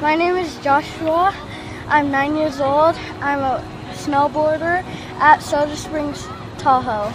My name is Joshua. I'm nine years old. I'm a snowboarder at Soda Springs, Tahoe.